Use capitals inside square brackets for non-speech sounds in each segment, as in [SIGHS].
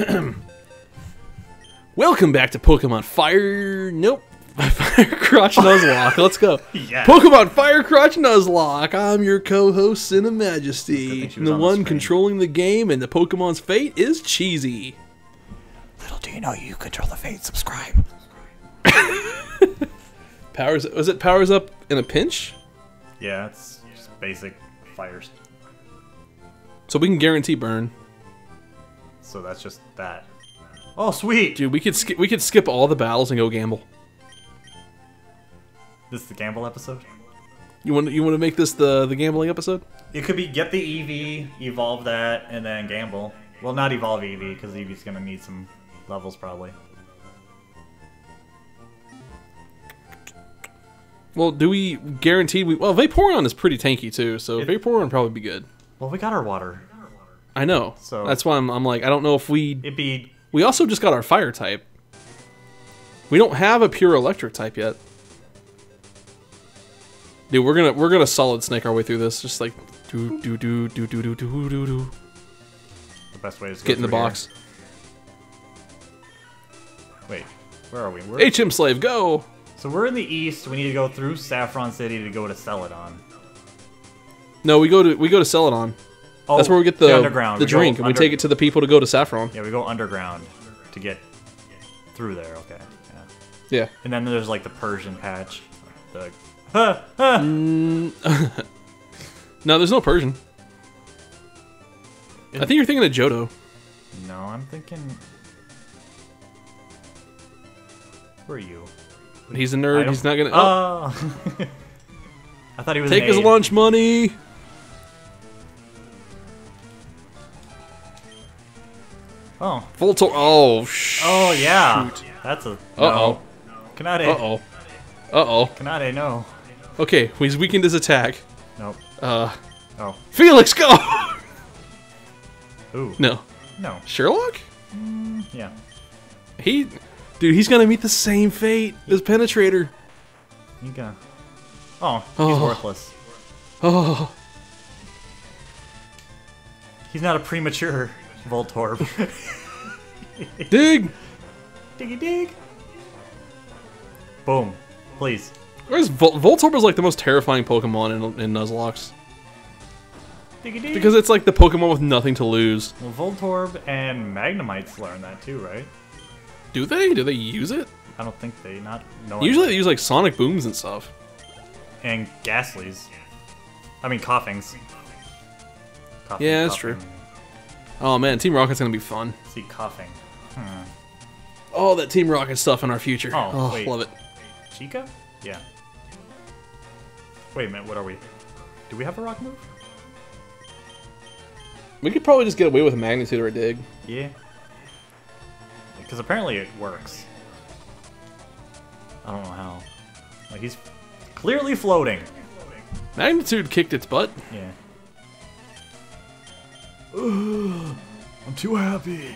[CLEARS THROAT] Welcome back to Pokemon Fire. Nope. [LAUGHS] Fire Crotch Nuzlocke. Let's go. [LAUGHS] Yeah. Pokemon Fire Crotch Nuzlocke. I'm your co-host, Cinna Majesty. And the on the one screen. controlling the game and the Pokemon's fate is Cheesy. Little do you know you control the fate. Subscribe. [LAUGHS] Powers was it powers up in a pinch? Yeah, it's just basic fires. So we can guarantee burn. So that's just that. Oh, sweet! Dude, we could skip we could skip all the battles and go gamble. This is the gamble episode. You want you want to make this the the gambling episode? It could be get the EV, evolve that, and then gamble. Well, not evolve EV because EV's gonna need some levels probably. Well, do we guarantee we well Vaporeon is pretty tanky too, so It- Vaporeon would probably be good. Well, we got our water. I know. So- that's why I'm, I'm like I don't know if we It'd be we also just got our fire type. We don't have a pure electric type yet. Dude, we're gonna we're gonna solid snake our way through this, just like do do do do do do do do do. the best way to Get in the box. Wait, where are we? We're, HM slave, go! so we're in the east. We need to go through Saffron City to go to Celadon. No, we go to we go to Celadon. Oh, That's where we get the underground. the We drink, and we take it to the people to go to Saffron. Yeah, we go underground to get through there. Okay. Yeah. Yeah. And then there's like the Persian patch. The huh, huh. Mm. [LAUGHS] No, there's no Persian. I think you're thinking of Johto. No, I'm thinking. Where are you? He's a nerd. He's not gonna oh, Oh. [LAUGHS] I thought he was take his lunch money. Oh. Voltor. Oh, sh- Oh yeah. That's a. No. Uh oh. Kanade. Uh oh. Uh oh. Kanade, no. Okay, he's weakened his attack. Nope. Uh, Oh. Felix, go! Ooh. no. No. Sherlock? Yeah. He. Dude, he's gonna meet the same fate as Penetrator. You gonna. Oh, he's Oh. worthless. Oh. He's not a premature Voltorb. [LAUGHS] Dig! Diggy dig. Boom. Please. Where's Vol- Voltorb is like the most terrifying Pokemon in, in Nuzlocke. Diggy dig. Because it's like the Pokemon with nothing to lose. well, Voltorb and Magnemites learn that too, right? Do they? Do they use it? I don't think they not know. Usually they use like sonic booms and stuff. and Ghastlies. I mean Koffings. Koffing, Yeah, that's Koffing. true. Oh man, Team Rocket's gonna be fun. See Koffing. Oh, that Team Rocket stuff in our future. Oh, Oh, wait. love it. Chica? Yeah. Wait a minute, what are we? Do we have a rock move? We could probably just get away with a magnitude or a dig. Yeah. Because apparently it works. I don't know how. Like he's clearly floating. Magnitude kicked its butt. Yeah. [SIGHS] I'm too happy.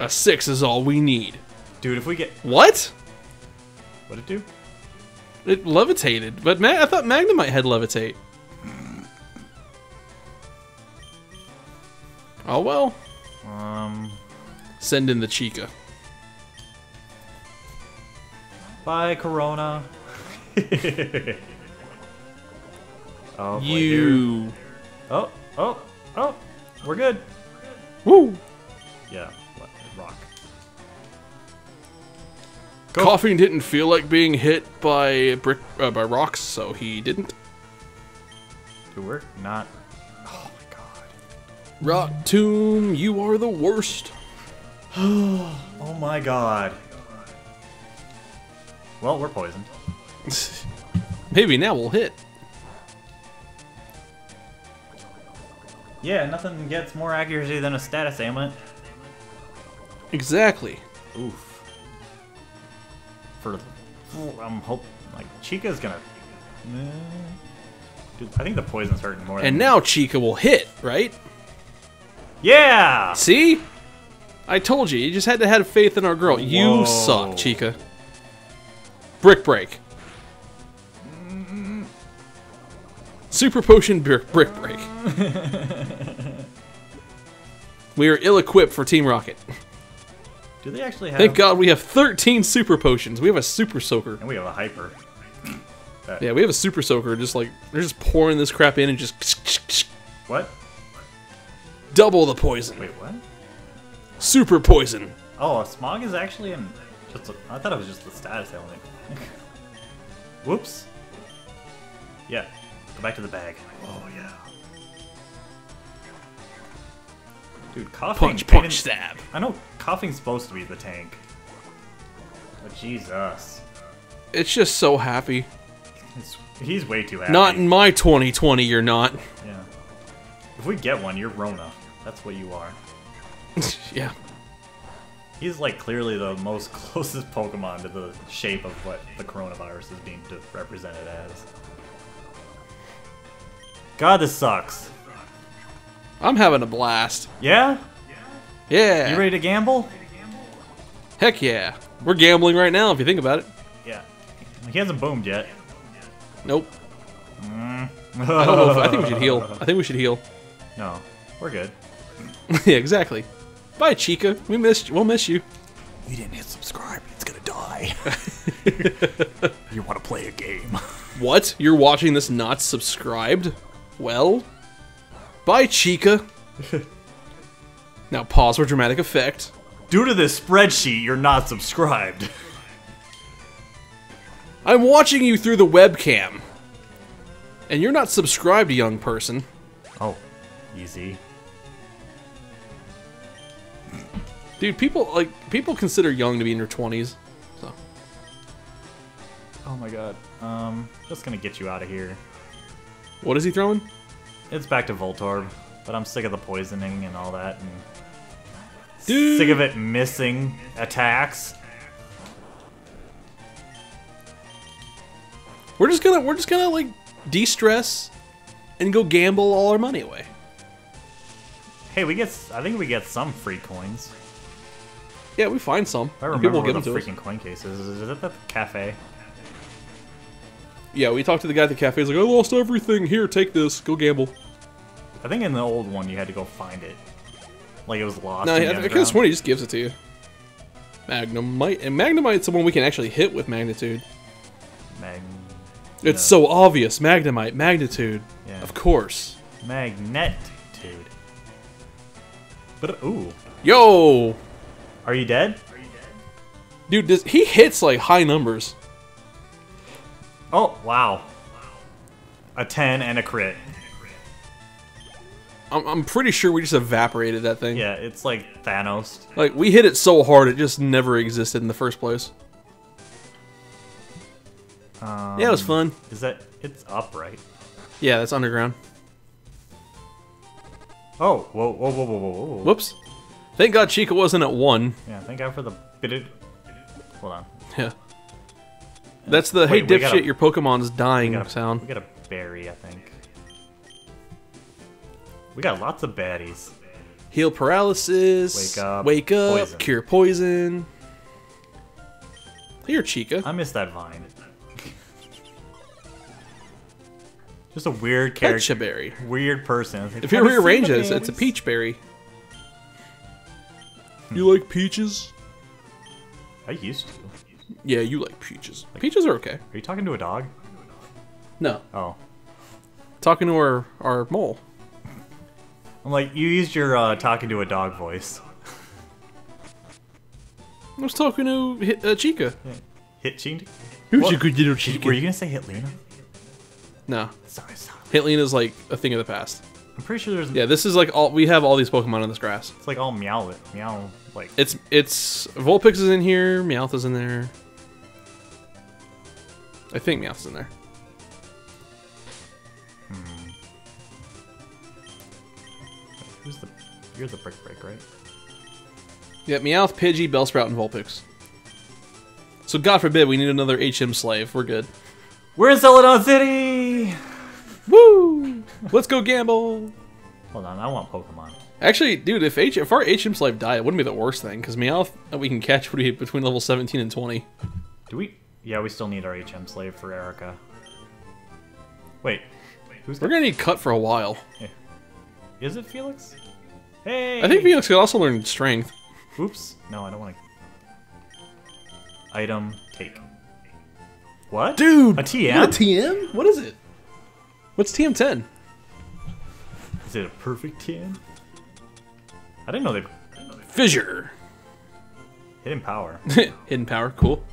A six is all we need. Dude, if we get What? What'd it do? It levitated, but Ma- I thought Magnemite had levitate. Oh well. Um Send in the Chica. bye Corona. [LAUGHS] oh. You. Oh, oh, oh. We're good. Woo. Yeah, what, rock. Koffing didn't feel like being hit by brick uh, by rocks, so he didn't. Dude, we're not. Oh my god. Rock Tomb, you are the worst. [GASPS] Oh my god. Well, we're poisoned. [LAUGHS] Maybe now we'll hit. Yeah, nothing gets more accuracy than a status ailment. Exactly. Oof. For, I'm hope like Chica's gonna. Eh. Dude, I think the poison's hurting more. And now Chica will hit, right? yeah. See? I told you, you just had to have faith in our girl. You suck, Chica. Brick break. Super potion brick brick break. [LAUGHS] We are ill-equipped for Team Rocket. Do they actually have? Thank God we have 13 super potions. We have a super soaker. And we have a hyper. That- [LAUGHS] Yeah, we have a super soaker. Just like they're just pouring this crap in and just What? double the poison. Wait, what? Super poison. Oh, smog is actually in. Just a, I thought it was just the status element. [LAUGHS] Whoops. Yeah. Go back to the bag. Oh yeah. Dude, Koffing. Punch, punch, stab. I know Koffing's supposed to be the tank. But Jesus. It's just so happy. It's, he's way too happy. Not in my 2020. You're not. Yeah. If we get one, you're Rona. That's what you are. [LAUGHS] yeah. He's like clearly the most [LAUGHS] closest Pokemon to the shape of what the coronavirus is being represented as. God, this sucks. I'm having a blast. Yeah? Yeah. You ready to gamble? Heck yeah. We're gambling right now if you think about it. Yeah. He hasn't boomed yet. Nope. Mm. I don't know. If, I think we should heal. [LAUGHS] I think we should heal. No, we're good. [LAUGHS] yeah, exactly. Bye, Chica. We missed. You. We'll miss you. You didn't hit subscribe. It's gonna die. [LAUGHS] you want to play a game? What? You're watching this not subscribed? Well, bye, Chica. [LAUGHS] now pause for dramatic effect. Due to this spreadsheet, you're not subscribed. [LAUGHS] I'm watching you through the webcam. And you're not subscribed, young person. Oh, easy. Dude, people like people consider young to be in their 20s. So, Oh my god. Um, just gonna get you out of here. What is he throwing? It's back to Voltorb, but I'm sick of the poisoning and all that, and Dude. sick of it missing attacks. We're just gonna we're just gonna like de-stress and go gamble all our money away. Hey, we get. I think we get some free coins. Yeah, we find some. I remember people where give the them to us. freaking coin cases is. Is it the cafe? Yeah, we talked to the guy at the cafe. He's like, I lost everything. Here, take this. Go gamble. I think in the old one you had to go find it. Like it was lost. No, in I, the I could have sworn he just gives it to you. Magnemite. And Magnemite's the one we can actually hit with Magnitude. Mag- It's No. so obvious. Magnemite, Magnitude. Yeah. Of course. magnitude. But ooh, Yo! Are you dead? Are you dead? Dude, this, he hits like high numbers. Oh wow. A ten and a crit. I'm, I'm pretty sure we just evaporated that thing. Yeah, it's like Thanos. Like, we hit it so hard it just never existed in the first place. Um, Yeah, it was fun. Is that it's upright. Yeah, that's underground. Oh, whoa, whoa, whoa, whoa, whoa, whoa. Whoops. Thank God Chica wasn't at one. Yeah, thank God for the bitted. Hold on. Yeah. That's the hey Wait, gotta- dipshit, your Pokemon's dying We got a, sound. We got a berry, I think. We got lots of baddies. Heal paralysis. Wake up, Wake up. poison. Cure poison. Here, Chica. I miss that vine. [LAUGHS] Just a weird character, berry. weird person. Like, If you "Have rearrange the it, it's a peach berry. Hmm. You like peaches? I used to. Yeah, you like peaches. Peaches are okay. Are you talking to a dog? No. Oh, Talking to our, our mole. I'm like you used your uh, talking to a dog voice. I was talking to Hi- uh, Chica. Hit Chin. Who's What? your good little Chica? Were you gonna say hit Lena? No. Sorry, sorry. Hitlena's like a thing of the past. I'm pretty sure there's Yeah, this is like all we have all these Pokemon on this grass. it's like all meow meow like It's it's Vulpix is in here, Meowth is in there. I think Meowth's in there. Hmm. who's the you're the brick break right? Yeah, Meowth, Pidgey, Bellsprout, and Vulpix. So God forbid we need another HM slave. We're good. We're in Celadon City. Woo! [LAUGHS] Let's go gamble. Hold on, I want Pokemon. Actually, dude, if H if our HM slave died, it wouldn't be the worst thing because Meowth that we can catch would [LAUGHS] be between level 17 and 20. Do we? Yeah, we still need our HM slave for Erika. Wait, who's We're gonna need cut for a while. Is it Felix? Hey! I think Felix could also learn strength. Oops. No, I don't want to. Item, take. What? Dude! A TM? a TM? What is it? What's TM10? Is it a perfect TM? I didn't know they Fissure. hidden power. [LAUGHS] Hidden power, cool.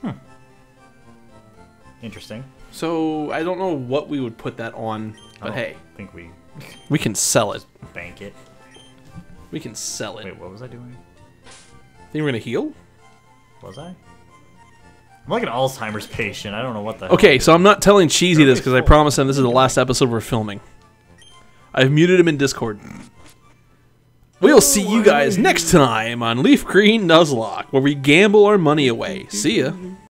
Hmm. Interesting. So I don't know what we would put that on, but don't hey, think we we can sell it. bank it. We can sell it. Wait, what was I doing? Think we're gonna heal? Was I? I'm like an Alzheimer's patient. I don't know what the. Okay, I so. I'm not telling Cheesy this because I promised him this is the last episode we're filming. I've muted him in Discord. We'll see you guys next time on Leaf Green Nuzlocke, where we gamble our money away. See ya.